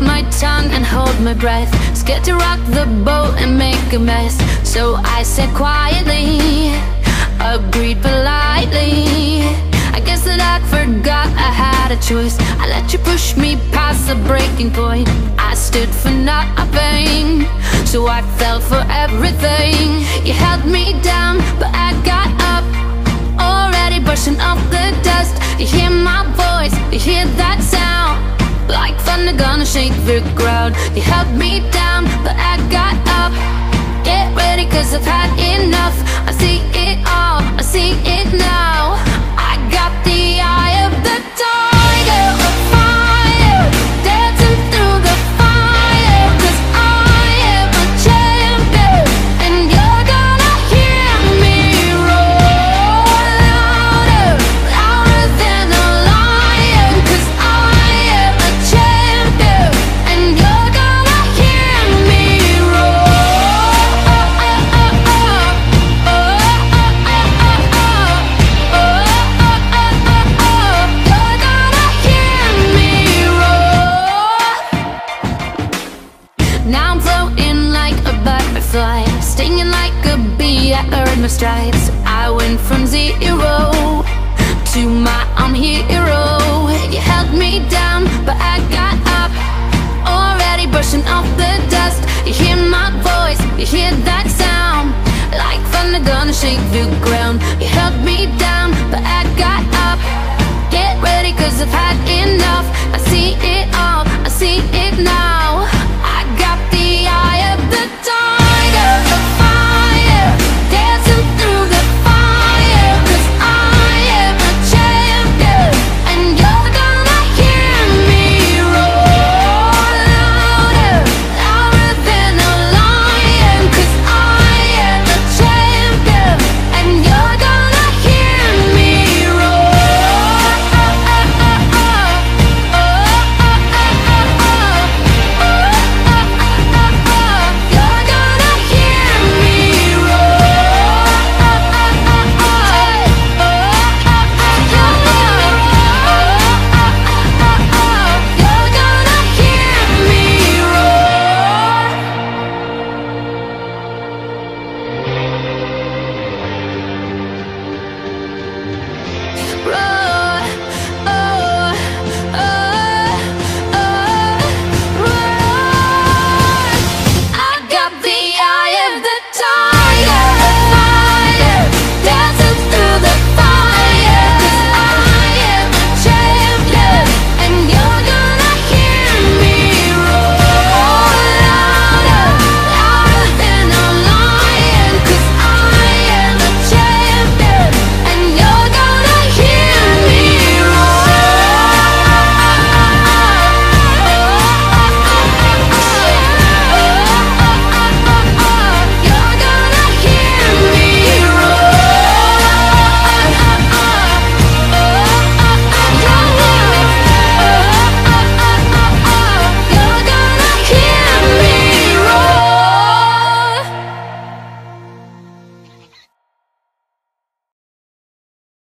my tongue and hold my breath. Scared to rock the boat and make a mess. So I said quietly Agreed politely. I guess that I forgot I had a choice. I let you push me past the breaking point. I stood for nothing So I fell for everything. You held me down but I Thunder gonna shake the ground. You held me down but I got up. Get ready cause I've had enough stripes. I went from zero To my I'm hero. You held me down but I got up. Already brushing off the dust. You hear my voice, you hear that sound. Like thunder gonna shake the ground. You held me down but I got up. Get ready cause I've had enough. I see it